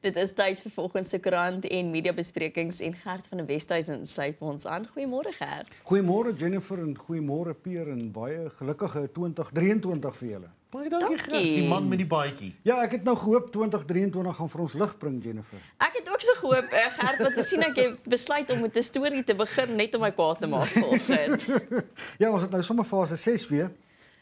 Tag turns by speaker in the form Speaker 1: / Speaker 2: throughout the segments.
Speaker 1: Dit is tyd vir volgens se koerant en media besprekings en Gert van die Westhuizen sluit ons aan. Goeiemôre Gert.
Speaker 2: Goeiemôre Jennifer en goeiemôre Pier en baie gelukkige 2023 vir julle.
Speaker 3: Baie dankie Gert, die man met die baadjie.
Speaker 2: Ja, ek het nou gehoop 2023 gaan vir ons lig bring Jennifer.
Speaker 1: Ek het ook so gehoop uh, Gert want te sien ek het besluit om met 'n storie te begin net om my kwaad te maak vanoggend.
Speaker 2: ja, ons het nou sommer fase 6 weer.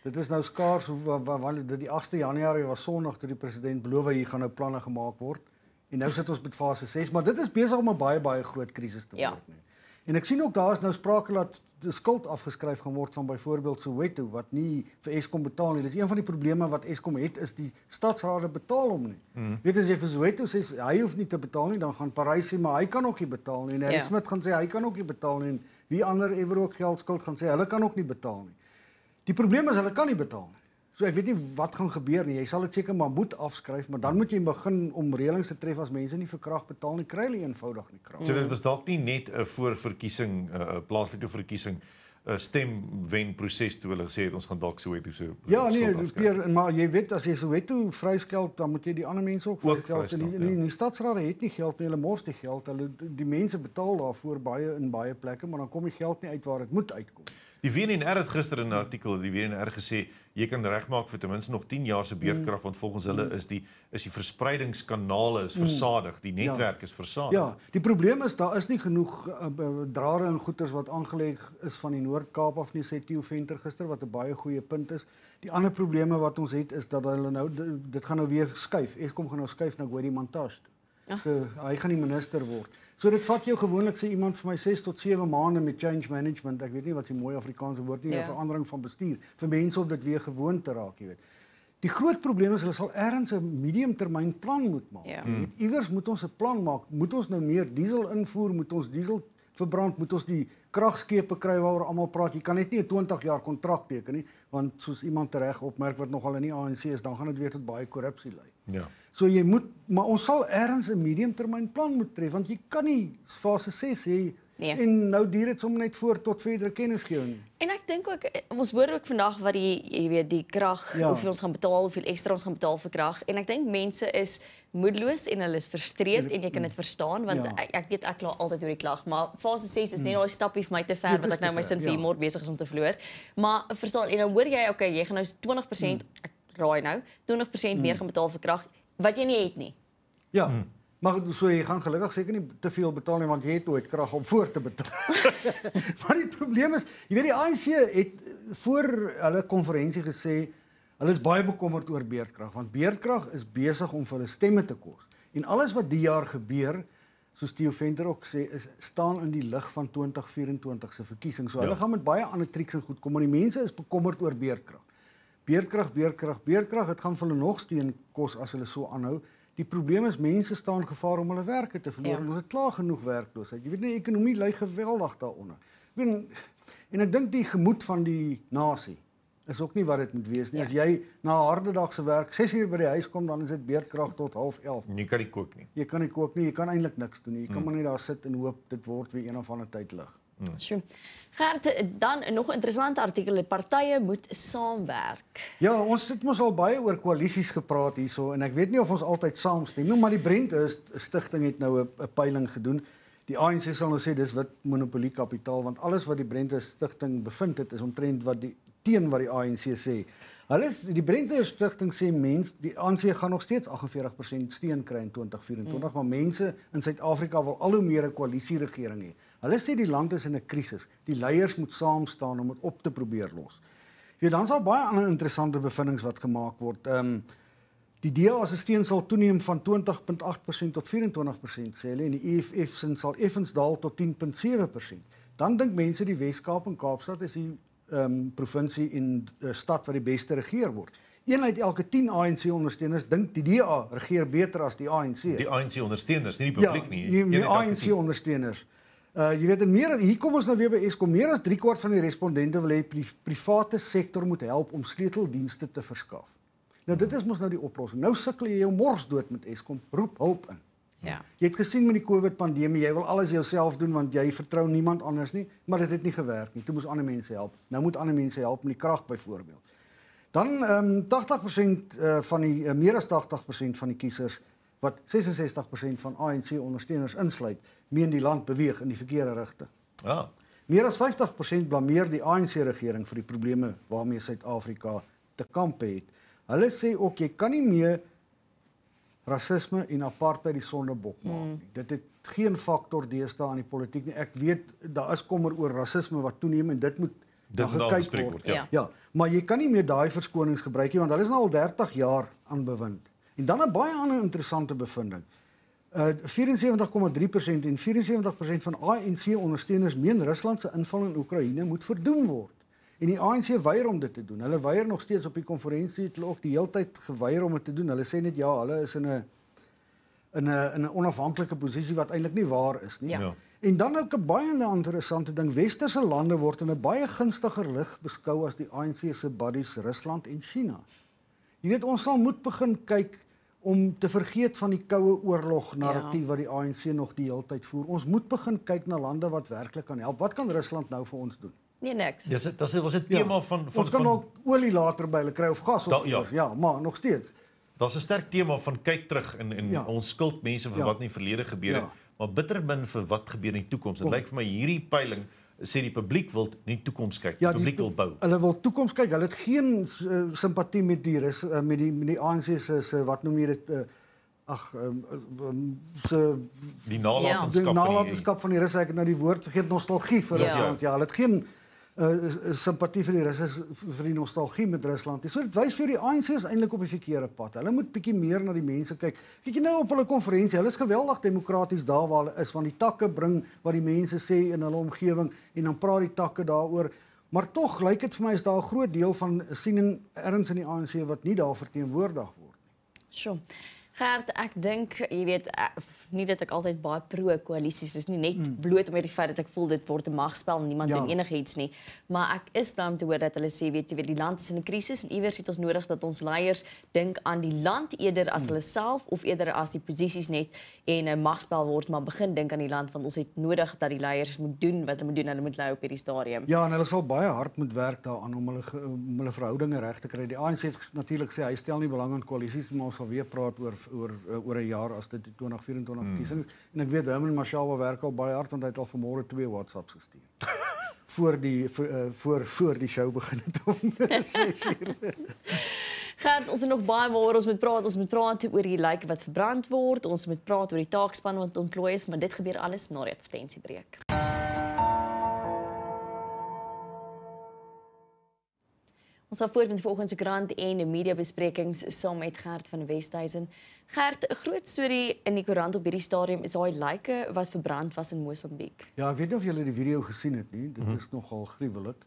Speaker 2: Dit is nou skaars hoe wanneer dit die 8de Januarie was Sondag toe die president beloof hy gaan nou planne gemaak word. En nou sit ons met fase 6, maar dit is besig om 'n baie baie groot krisis te ja. word ja. nie. En ek sien ook daar is nou sprake dat die skuld afgeskryf gaan word van byvoorbeeld Soweto wat nie vir Eskom betaal nie. Dis een van die probleme wat Eskom het is die stadsrade betaal hom nie. Mm. Weet as jy vir Soweto sê hy hoef nie te betaal nie, dan gaan Parys sê maar hy kan ook nie betaal nie. En Harry ja. Smit gaan sê hy kan ook nie betaal nie. En wie ander ewer ook geld skuld gaan sê hulle kan ook nie betaal nie. Die probleem is hulle kan nie betaal nie. So ek weet nie wat gaan gebeur nie. Jy sal dit seker maar moet afskryf, maar dan moet jy begin om reëlings te tref as mense nie vir krag betaal nie, kry hulle eenvoudig nie krag.
Speaker 3: So dit was dalk nie net 'n voorverkiesing, 'n plaaslike verkiesing 'n stemwen proses toe hulle gesê het ons gaan dalk so hê so.
Speaker 2: Ja, nee, Pier, maar jy weet as jy so het toe vrysgeld, dan moet jy die ander mense ook vrygeld en die, die, die stadsraad het nie geld nie, hulle mors die geld. Hulle die mense betaal daarvoor baie in baie plekke, maar dan kom die geld nie uit waar dit moet uitkom.
Speaker 3: Die WNR het gister in 'n artikel die WNR gesê jy kan regmaak vir ten minste nog 10 jaar se beerdkrag want volgens hulle is die is die verspreidingskanale is versadig, die ja. netwerk is versadig.
Speaker 2: Ja, die probleem is daar is nie genoeg uh, drade en goederes wat aangelê is van die Noord-Kaap af nie sê Theo Venter gister wat 'n baie goeie punt is. Die ander probleme wat ons het is dat hulle nou dit gaan nou weer skuif. Eskom gaan nou skuif na Gwerie Montage. So hy gaan die minister word. So dit vat jou gewoonlik sê iemand vir my 6 tot 7 maande met change management. Ek weet nie wat se mooi Afrikaanse woord nie, ja. verandering van bestuur vir mense om dit weer gewoon te raak, jy weet. Die groot probleem is hulle sal ergens 'n mediumtermyn plan moet maak. Ja. Hmm. Iewers moet ons 'n plan maak. Moet ons nou meer diesel invoer? Moet ons diesel verbrand? Moet ons die kragskepe kry waaroor almal praat? Jy kan net nie 'n 20 jaar kontrak teken nie, want soos iemand reg opmerk wat nogal in die ANC is, dan gaan dit weer tot baie korrupsie lei. Ja. So jy moet maar ons sal ergens 'n mediumtermyn plan moet tref want jy kan nie fase 6 hê nee. en nou duur dit sommer net voor tot verdere kennisgewing nie.
Speaker 1: En ek dink ook eh, ons hoor ook vandag wat die jy weet die krag ja. hoeveel ons gaan betaal, hoeveel ekstra ons gaan betaal vir krag en ek dink mense is moedeloos en hulle is frustreerd en jy kan dit verstaan want ja. ek, ek weet ek kla altyd oor die klag maar fase 6 is net mm. daai stapie vir my te ver wat ek nou my sin vir ja. môre besig is om te verloor. Maar verstaan en dan hoor jy okay jy gaan nou 20% mm. ek raai nou 20% mm. meer gaan betaal vir krag wat jy nie het nie.
Speaker 2: Ja. Hmm. Maar so jy gaan gelukkig seker nie te veel betaal nie want jy het nooit krag om voor te betaal. maar die probleem is, jy weet die ANC het voor hulle konferensie gesê hulle is baie bekommerd oor beerdkrag want beerdkrag is besig om vir hulle stemme te kos. En alles wat die jaar gebeur, soos Theo Venter ook sê, is staan in die lig van 2024 se verkiesing. So hulle ja. gaan met baie ander triks en goed kom maar die mense is bekommerd oor beerdkrag. Beerkrag, beerkrag, beerkrag, dit gaan vir hulle nog steen kos as hulle so aanhou. Die probleem is mense staan gevaar om hulle werke te verloor. Ja. Ons het klaar genoeg werkloosheid. Jy weet nie, die ekonomie ly geweldig daaronder. Ek weet en ek dink die gemoed van die nasie is ook nie wat dit moet wees nie. Ja. As jy na 'n harde dag se werk 6 uur by die huis kom, dan is dit beerkrag tot 11:30.
Speaker 3: Jy kan nie kook nie.
Speaker 2: Jy kan nie kook nie. Jy kan eintlik niks doen nie. Jy kan hmm. maar net daar sit en hoop dit word weer een of ander tyd lig.
Speaker 1: Mm. Sjoe. Gert, dan nog 'n interessante artikel, die partye moet saamwerk.
Speaker 2: Ja, ons het mos al baie oor koalisies gepraat hierso en ek weet nie of ons altyd saamstem nie, maar die Brent is stigting het nou 'n peiling gedoen. Die ANC sal nou sê dis wit monopolie kapitaal want alles wat die Brent stigting bevind het is omtrent wat die teen wat die ANC sê. Hulle die Brente stigting sê mens die ANC gaan nog steeds 48% steun kry in 2024, mm. maar mense in Suid-Afrika wil al hoe meer 'n koalisie regering hê. Hulle sê die land is in 'n krisis. Die leiers moet saam staan om dit op te probeer los. Ja, dan sal baie ander interessante bevindinge wat gemaak word. Ehm um, die DA se steun sal toeneem van 20.8% tot 24% sê hulle en die EFF se sal effens daal tot 10.7%. Dan dink mense die Wes-Kaap en Kaapstad is die ehm um, provinsie en uh, stad wat die beste regeer word. Een uit elke 10 ANC ondersteuners dink die DA regeer beter as die ANC.
Speaker 3: Die ANC ondersteuners, nie die publiek ja, nie.
Speaker 2: Die, die ANC ondersteuners. Uh jy weet en meer hier kom ons nou weer by Eskom. Meer as 3 kwart van die respondente wil hê die private sektor moet help om sleuteldienste te verskaf. Nou dit is mos nou die oplossing. Nou sukkel jy jou mors dood met Eskom. Roep hulp in. Ja. Jy het gesien met die COVID pandemie, jy wil alles jouself doen want jy vertrou niemand anders nie, maar dit het nie gewerk nie. Toe moes ander mense help. Nou moet ander mense help met die krag byvoorbeeld. Dan ehm um, 80% uh, van die uh, meer as 80% van die kiesers wat 66% van ANC ondersteuners insluit, meen die land beweeg in die verkeerde rigting.
Speaker 3: Ja.
Speaker 2: Meer as 50% blameer die ANC regering vir die probleme waarmee Suid-Afrika te kamp het. Hulle sê ook jy kan nie meer rasisme en apartheid die sondebok maak nie. Mm. Dit het geen faktor deesdae aan die politiek nie. Ek weet daar is kommer oor rasisme wat toeneem en dit moet
Speaker 3: dit moet gekyk word.
Speaker 2: word ja. ja, maar jy kan nie meer daai verskonings gebruik nie want hulle is nou al 30 jaar aan bewind. En dan 'n baie ander interessante bevinding. Uh 74,3% en 74% van ANC ondersteuners meen Rusland se inval in Oekraïne moet verdoem word. En die ANC weier om dit te doen. Hulle weier nog steeds op die konferensie het hulle ook die heeltyd geweier om dit te doen. Hulle sê net ja, hulle is in 'n in 'n in 'n onafhanklike posisie wat eintlik nie waar is nie. Ja. En dan ook 'n baie interessante ding, westerse lande word in 'n baie gunstiger lig beskou as die ANC se buddies Rusland en China. Jy weet ons sal moet begin kyk om te vergeet van die koue oorlog narratief ja. wat die ANC nog die hele tyd voer. Ons moet begin kyk na lande wat werklik kan help. Wat kan Rusland nou vir ons doen?
Speaker 1: Nee niks.
Speaker 3: Dis dit was 'n tema ja. van van
Speaker 2: ons kan nog olie later by hulle kry of gas of da, ja. ja, maar nog steeds.
Speaker 3: Daar's 'n sterk tema van kyk terug in in ja. ons skuld mense vir ja. wat in die verlede gebeur het, ja. maar bitter min vir wat gebeur in die toekoms. Dit lyk vir my hierdie peiling sê die publiek wil nie toekoms kyk, ja, die publiek wil bou.
Speaker 2: Hulle wil toekoms kyk. Hulle het geen uh, simpatie met die res, uh, met die met die ANC se se wat noem jy dit uh, ag um, um, se
Speaker 3: die nalatenskap,
Speaker 2: ja. die nalatenskap van die russe ek het nou die woord vergeet nostalgie vir ja. Rusland. Ja, hulle het geen uh, simpatie vir die Russe vir die nostalgie met Rusland. So dit wys vir die ANC is eintlik op die verkeerde pad. Hulle moet bietjie meer na die mense kyk. Kyk jy nou op hulle konferensie, hulle is geweldig demokraties daar waar hulle is van die takke bring wat die mense sê in hulle omgewing en dan praat die takke daaroor. Maar tog lyk dit vir my is daar 'n groot deel van siening erns in die ANC wat nie daar verteenwoordig word nie.
Speaker 1: Sjoe. Gert, ek dink, jy weet, eh, nie dat ek altyd baie pro koalisies is nie, net mm. bloot omdat die feit dat ek voel dit word 'n magspel en niemand ja. doen enigiets nie. Maar ek is bly om te hoor dat hulle sê, weet jy, weet die land is in 'n krisis en iewers het ons nodig dat ons leiers dink aan die land eerder as mm. hulle self of eerder as die posisies net en 'n magspel word, maar begin dink aan die land want ons het nodig dat die leiers moet doen wat hulle moet doen, hulle moet lei op hierdie stadium.
Speaker 2: Ja, en hulle sal baie hard moet werk daaraan om hulle om hulle verhoudinge reg te kry. Die ANC het natuurlik sê hy stel nie belang in koalisies, maar ons sal weer praat oor oor oor 'n jaar as dit 2024 hmm. verkiesing is. En ek weet Herman Mashaba werk al baie hard want hy het al vanmôre twee WhatsApps gestuur. voor die voor, uh, voor voor die show begin het om 6 uur.
Speaker 1: Gaan ons nog baie waaroor ons moet praat. Ons moet praat oor die lijk wat verbrand word. Ons moet praat oor die taakspan wat ontplooi is, maar dit gebeur alles na die advertensiebreek. Ons sal voort met volgende krant en media besprekings saam met Gert van Westhuizen. Gert, 'n groot storie in die koerant op hierdie stadium is daai lyke wat verbrand was in Mosambiek.
Speaker 2: Ja, ek weet nie of julle die video gesien het nie. Dit mhm. is nogal gruwelik.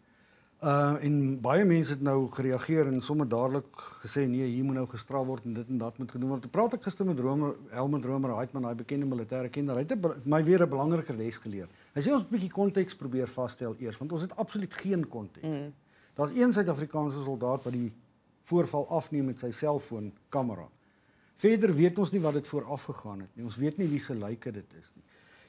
Speaker 2: Uh en baie mense het nou gereageer en sommer dadelik gesê nee, hier moet nou gestraf word en dit en dat moet gedoen word. Ek praat ek gister met Romer, Helmut Romer, hy my daai bekende militêre kenner. Hy het my weer 'n belangrike les geleer. Hy sê ons 'n bietjie konteks probeer vasstel eers want ons het absoluut geen konteks. Mm. Daar's een Suid-Afrikaanse soldaat wat die voorval afneem met sy selfoon kamera. Verder weet ons nie wat dit vooraf gegaan het nie. Ons weet nie wie se lyke dit is nie.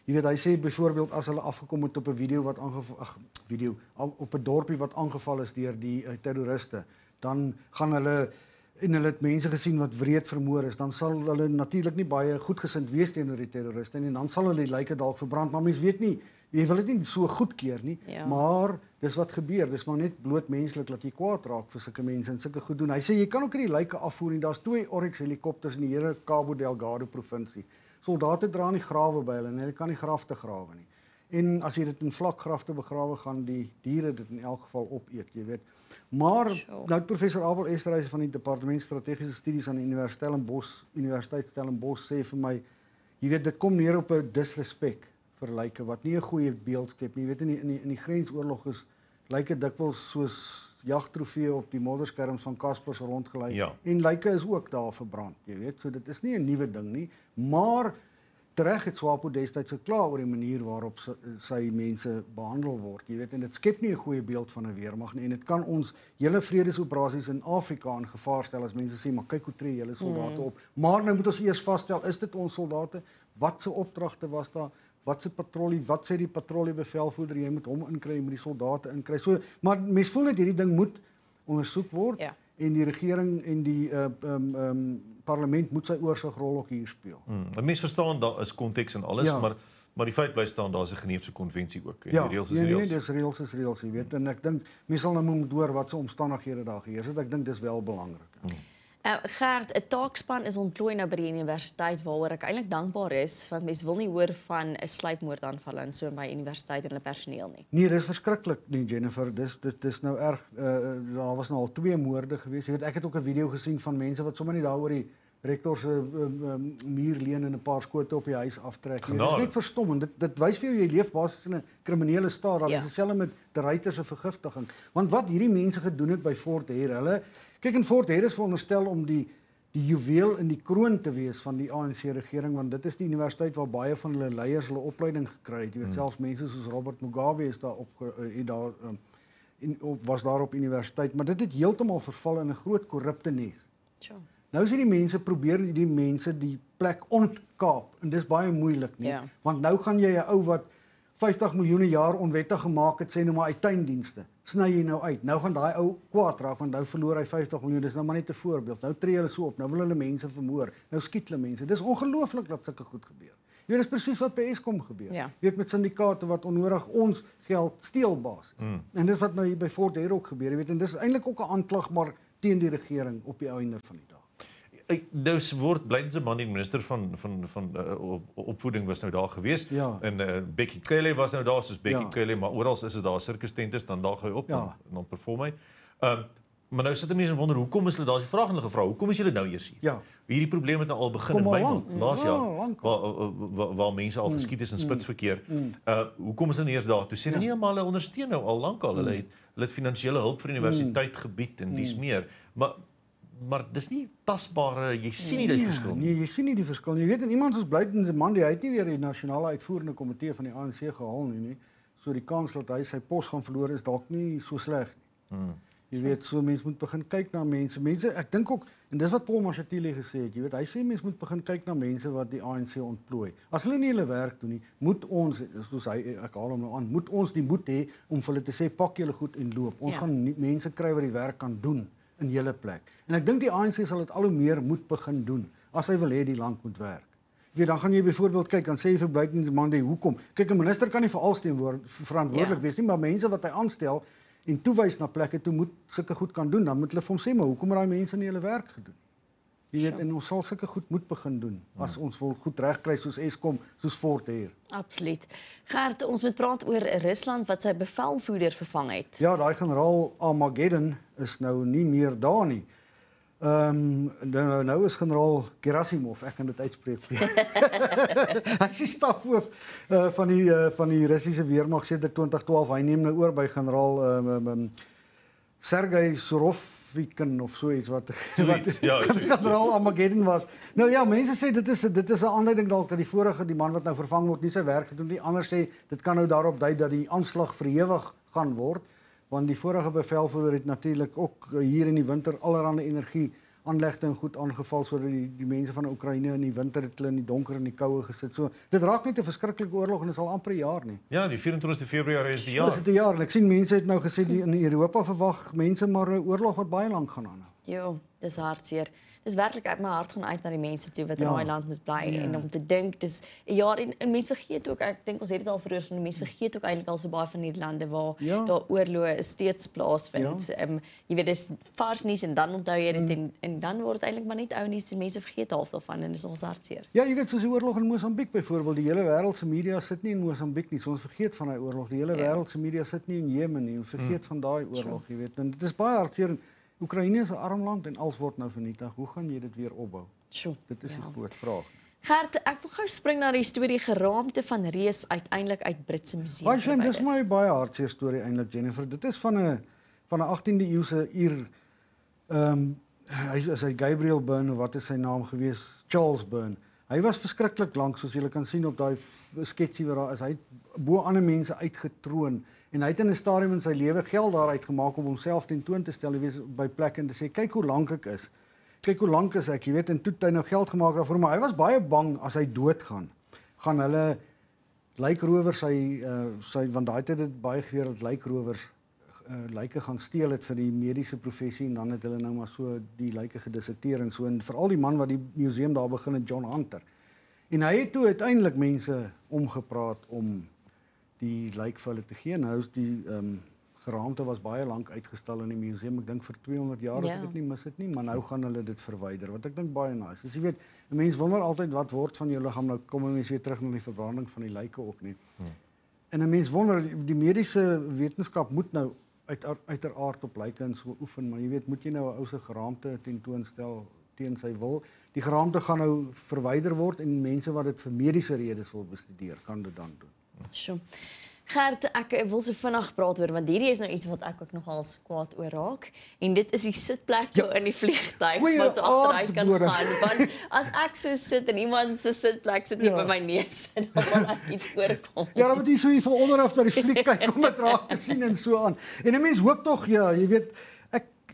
Speaker 2: Jy weet hy sê byvoorbeeld as hulle afgekom het op 'n video wat aangeval ag video op 'n dorpie wat aangeval is deur die uh, terroriste, dan gaan hulle en hulle het mense gesien wat wreed vermoor is, dan sal hulle natuurlik nie baie goedgesind wees teenoor die terroriste nie en dan sal hulle die lyke dalk verbrand, maar mense weet nie jy wil dit nie so goedkeur nie, ja. maar dis wat gebeur. Dis maar net bloot menslik dat jy kwaad raak vir sulke mense en sulke goed doen. Hy sê jy kan ook nie die lyke afvoer nie. Daar's twee Oryx helikopters in die hele Cabo Delgado provinsie. Soldate dra nie grawe by hulle nie. Hulle kan nie grafte grawe nie. En as jy dit in vlak grafte begrawe gaan die diere dit in elk geval opeet, jy weet. Maar sure. nou professor Abel Esterhuis van die departement strategiese studies aan die Universiteit Stellenbosch, Universiteit Stellenbosch sê vir my, jy weet dit kom neer op 'n disrespek vir lyke wat nie 'n goeie beeld skep nie. Jy weet in die, in die in die grensoorlog is lyke dikwels soos jagtrofee op die modderskerms van Kaspers rondgelei ja. en lyke is ook daar verbrand, jy weet. So dit is nie 'n nuwe ding nie, maar reg het Swapo destyds gekla oor die manier waarop sy, sy mense behandel word. Jy weet en dit skep nie 'n goeie beeld van 'n weermag nie en dit kan ons hele vredesoperasies in Afrika in gevaar stel as mense sê maar kyk hoe tree julle soldate mm. op. Maar nou moet ons eers vasstel, is dit ons soldate? Wat se opdragte was daar? Wat se patrollie, wat sê die patrolliebevelvoerder, jy moet hom inkry, jy moet die soldate inkry. So, maar mense voel net hierdie ding moet ondersoek word. Ja. En die regering en die uh ehm um, ehm um, parlement moet sy oorsigrol ook hier speel.
Speaker 3: Hmm. Mense verstaan daar is konteks en alles, ja. maar maar die feit bly staan daar's 'n Geneefse konvensie ook en
Speaker 2: ja,
Speaker 3: die reëls
Speaker 2: is
Speaker 3: nee, reëls.
Speaker 2: Ja, nee, dis reëls is reëls, jy weet, en ek dink mense sal nou moet hoor wat se omstandighede daar geheers het. Ek dink dis wel belangrik. Hmm.
Speaker 1: Uh, Gert, 'n taakspan is ontplooi nou by die universiteit waaroor ek eintlik dankbaar is want mense wil nie hoor van 'n sluipmoordaanval in so by universiteit en hulle personeel nie.
Speaker 2: Nee, dis verskriklik nie Jennifer. Dis dit dis nou erg uh, daar was nou al twee moorde gewees. Jy weet ek het ook 'n video gesien van mense wat sommer net daaroor die rektor se uh, muur leen en 'n paar skote op die huis aftrek. Dit is net verstommend. Dit dit wys vir jou jy leef basies in 'n kriminele staat. Daar ja. is dieselfde met die ruiters se vergiftiging. Want wat hierdie mense gedoen het by Fort Heer, hulle Kyk in Fort Heer is veronderstel om die die juweel in die kroon te wees van die ANC regering want dit is die universiteit waar baie van hulle leiers hulle opleiding gekry het. Jy weet hmm. selfs mense soos Robert Mugabe is daar op uh, daar um, in op, was daar op universiteit, maar dit het heeltemal verval in 'n groot korrupte nes.
Speaker 1: Ja.
Speaker 2: Nou sien die mense probeer die mense die plek ontkaap en dis baie moeilik nie. Ja. Want nou gaan jy 'n ou wat 50 miljoen jaar onwettig gemaak het sê nou maar uit tuindienste. Sny jy nou uit. Nou gaan daai ou kwaad raak want nou verloor hy 50 miljoen. Dis nou maar net 'n voorbeeld. Nou tree hulle so op. Nou wil hulle mense vermoor. Nou skiet hulle mense. Dis ongelooflik dat sulke goed gebeur. Jy weet dis presies wat by Eskom gebeur.
Speaker 1: Ja.
Speaker 2: Jy weet met syndikaate wat onnodig ons geld steel baas. Mm. En dis wat nou hier by Fort Hare ook gebeur. Jy weet en dis eintlik ook 'n aanklag maar teen die regering op die einde van die dag
Speaker 3: dus word blydse man die minister van van van uh, op, opvoeding was nou daar gewees
Speaker 2: ja.
Speaker 3: en uh, Becky Kelly was nou daar soos Becky ja. Kelly maar oral is dit daar sirkus tentes dan daag hy op ja. en dan perform hy. Ehm uh, maar nou sit mense en wonder hoekom is hulle daar? Jy vra hulle gevra, hoekom is julle nou eers hier?
Speaker 2: Ja.
Speaker 3: Hierdie probleme het al begin Kom in my laas jaar ja, waar, waar waar mense al mm, geskiet is in mm, spitsverkeer. Mm. Uh hoekom is hulle eers daar? Toe sê hulle ja. nee maar hulle ondersteun nou al lank al. Hulle het hulle het finansiële hulp vir universiteit gebied en dis meer. Maar maar dis nie tasbare jy sien nie die
Speaker 2: nee,
Speaker 3: verskil
Speaker 2: nie. Nee, jy sien nie die verskil nie. Jy weet en iemand soos Blyden se man, die het nie weer die nasionale uitvoerende komitee van die ANC gehaal nie, nie. So die kans dat hy sy pos gaan verloor is dalk nie so sleg nie. Hmm. Jy weet so mense moet begin kyk na mense. Mense, ek dink ook en dis wat Paul Mashatile gesê het, jy weet hy sê mense moet begin kyk na mense wat die ANC ontplooi. As hulle nie hulle werk doen nie, moet ons soos hy ek haal hom nou aan, moet ons die moed hê om vir hulle te sê pak julle goed en loop. Ons ja. gaan nie, mense kry wat die werk kan doen in julle plek. En ek dink die ANC sal dit al hoe meer moet begin doen as hy wil hê die land moet werk. Jy weet, dan gaan jy byvoorbeeld kyk en sê vir Blyden Monday, hoekom? Kyk, 'n minister kan nie vir alsteen verantwoordelik ja. wees nie, maar mense wat hy aanstel en toewys na plekke toe moet sulke goed kan doen, dan moet hulle vir hom sê, maar hoekom het daai mense nie hulle werk gedoen? Jy weet en ons sal sulke goed moet begin doen as ons wil goed regkry soos Eskom, soos Fort hier.
Speaker 1: Absoluut. Gert, ons moet praat oor Rusland wat sy bevelvoerder vervang het.
Speaker 2: Ja, daai generaal Armageddon is nou nie meer daar nie. Ehm um, nou, nou is generaal Gerasimov, ek kan dit uitspreek. hy is stafhoof uh, van die uh, van die Russiese weermag sedert 2012. Hy neem nou oor by generaal ehm um, um, Sergei Surovikin of so iets wat
Speaker 3: so wat ja,
Speaker 2: generaal Armageddon was. Nou ja, mense sê dit is dit is 'n aanleiding dalk dat die vorige die man wat nou vervang word nie sy werk gedoen nie. Ander sê dit kan nou daarop dui dat die aanslag verhewig gaan word want die vorige bevelvoerder het natuurlik ook hier in die winter allerlei energie aanlegte en goed aangeval sodat die die mense van Oekraïne in die winter het hulle in die donker en die koue gesit. So dit raak net 'n verskriklike oorlog en dit is al amper 'n jaar nie.
Speaker 3: Ja, die 24ste Februarie is die jaar.
Speaker 2: Dis 'n jaar en ek sien mense het nou gesê die in Europa verwag mense maar 'n oorlog wat baie lank gaan aanhou.
Speaker 1: Ja, dis hartseer dis werklik uit my hart gaan uit na die mense toe wat ja. in daai land moet bly ja. en om te dink dis jaar en, en mense vergeet ook ek dink ons het dit al vroeër van die mense vergeet ook eintlik al so baie van hierdie lande waar ja. daar oorloë steeds plaasvind. Ja. Um, jy weet dis vars nuus en dan onthou jy dit mm. en, en dan word dit eintlik maar net ou nuus die mense vergeet half daarvan en dis ons hartseer.
Speaker 2: Ja, jy weet soos die oorlog in Mosambiek byvoorbeeld die hele wêreld se media sit nie in Mosambiek nie. So ons vergeet van daai oorlog. Die hele ja. wêreld se media sit nie in Jemen nie. Ons vergeet mm. van daai oorlog, jy weet. En dit is baie hartseer. Oekraïne is 'n arm land en alles word nou vernietig. Hoe gaan jy dit weer opbou?
Speaker 1: Sjoe,
Speaker 2: dit is 'n ja. groot vraag.
Speaker 1: Gert, ek wil gou spring na die storie geraamte van Reus uiteindelik uit Britse museum.
Speaker 2: Baie sien, dis my baie hartseer storie eintlik Jennifer. Dit is van 'n van 'n 18de eeuse uur ehm um, hy is hy Gabriel Byrne, wat is sy naam gewees? Charles Byrne. Hy was verskriklik lank soos jy kan sien op daai sketsie wat daar is. Hy het bo ander mense uitgetroon En hy het in 'n stadium in sy lewe geld daaruit gemaak om homself tentoon te stel, jy weet by plekke en te sê kyk hoe lank ek is. Kyk hoe lank is ek, jy weet en toe het hy nou geld gemaak daarvoor, maar hy was baie bang as hy doodgaan. Gaan hulle lykrowers sy uh, sy want daai tyd het baie geweer dat lykrowers uh, lyke gaan steel het vir die mediese professie en dan het hulle nou maar so die lyke gedissekteer en so en veral die man wat die museum daar begin het John Hunter. En hy het toe uiteindelik mense omgepraat om die lyk vir hulle te gee. Nou is die ehm um, geraamte was baie lank uitgestal in die museum. Ek dink vir 200 jaar ja. of ek dit nie mis dit nie, maar nou gaan hulle dit verwyder wat ek dink baie nice. As jy weet, 'n mens wonder altyd wat word van jou liggaam nou kom mense weer terug na die verbranding van die lyke ook nie. Hmm. En 'n mens wonder die mediese wetenskap moet nou uit uiteraard op lyke en so oefen, maar jy weet, moet jy nou 'n ou se geraamte tentoonstel teen sy wil. Die geraamte gaan nou verwyder word en mense wat dit vir mediese redes wil bestudeer, kan dit dan doen.
Speaker 1: Sjoe. Gert, ek wil so vinnig praat oor want hierdie is nou iets wat ek ook nogal kwaad oor raak en dit is die sitplek ja. in die vliegtuig wat agteruit kan gaan want as ek so sit en iemand se sitplek sit nie ja. by my neus en dan gaan ek iets voorkom.
Speaker 2: Ja, dan moet jy so hier van onderaf dat die vlieg kyk om dit raak te sien en so aan. En 'n mens hoop tog ja, jy weet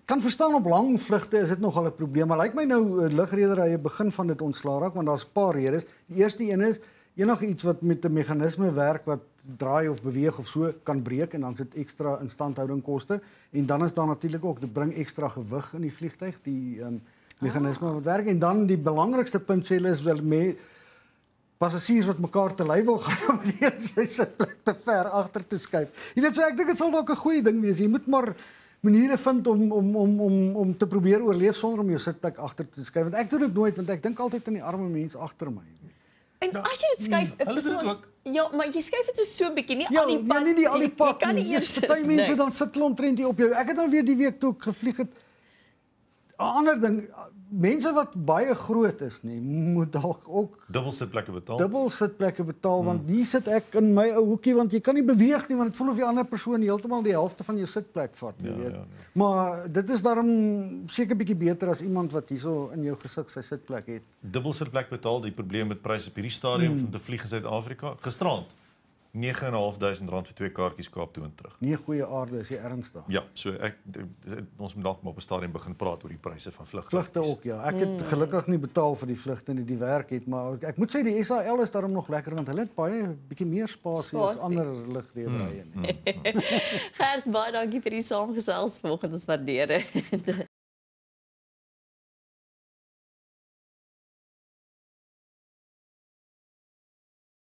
Speaker 2: kan verstaan op lang vlugte is dit nogal 'n probleem, maar lyk like my nou uh, lugrederye begin van dit ontslaa raak want daar's 'n paar redes. Die eerste een is enige iets wat met 'n meganisme werk wat draai of beweeg of so kan breek en dan sit ekstra instandhouding koste en dan is daar natuurlik ook dit bring ekstra gewig in die vliegtyg, die um, meganisme ah. wat werk en dan die belangrikste punt sê hulle is wel mee passasiers wat mekaar te ly wil gaan om die sy sitplek te ver agter toe skuif. Jy weet so ek dink dit sal dalk 'n goeie ding wees. Jy moet maar maniere vind om om om om om te probeer oorleef sonder om jou sitplek agter te skuif want ek doen dit nooit want ek dink altyd aan die arme mens agter my.
Speaker 1: En ja, as jy dit skuif,
Speaker 3: mm, hulle doen dit ook.
Speaker 1: Ja, maar jy skuif dit so so bietjie, nie ja, al die pad.
Speaker 2: Ja, nie die al die pad. Jy kan nie eers sit. Party mense dan sit hulle omtrent hier op jou. Ek het dan weer die week toe gevlieg het. 'n Ander ding, mense wat baie groot is nê moet dalk ook
Speaker 3: dubbel sitplekke betaal.
Speaker 2: Dubbel sitplekke betaal want hmm. hier sit ek in my ou hoekie want jy kan nie beweeg nie want dit voel of die ander persoon heeltemal die helfte van jou sitplek vat, jy ja, weet. Ja, ja. Maar dit is daarom seker bietjie beter as iemand wat hierso in jou gesig sy sitplek het.
Speaker 3: Dubbel sitplek betaal, die probleem met pryse op hierdie stadium hmm. om te vlieg in Suid-Afrika. Gisterand 9.500 rand vir twee kaartjies Kaap toe en terug.
Speaker 2: Nie goeie aarde is jy ernstig.
Speaker 3: Ja, so ek ons moet dalk maar op 'n stadium begin praat oor die pryse van vlugte.
Speaker 2: Vlugte ook ja. Ek het mm. gelukkig nie betaal vir die vlugte nie, die werk het, maar ek, ek moet sê die SAL is daarom nog lekker want hulle het baie bietjie meer spasie as ander lugrederye. Mm, mm,
Speaker 1: mm. Gert, baie dankie vir die saamgesels vanoggend. Ons waardeer dit.